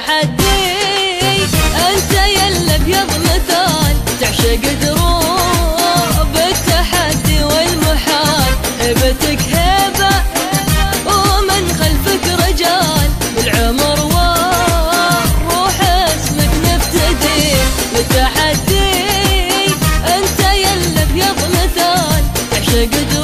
تحدي أنت يا الابيض مثال تعشق دروب التحدي والمحال. هبتك هبه ومن خلفك رجال. والعمر وروح اسمك نفتدي بالتحدي أنت يا الابيض مثال تعشق دروب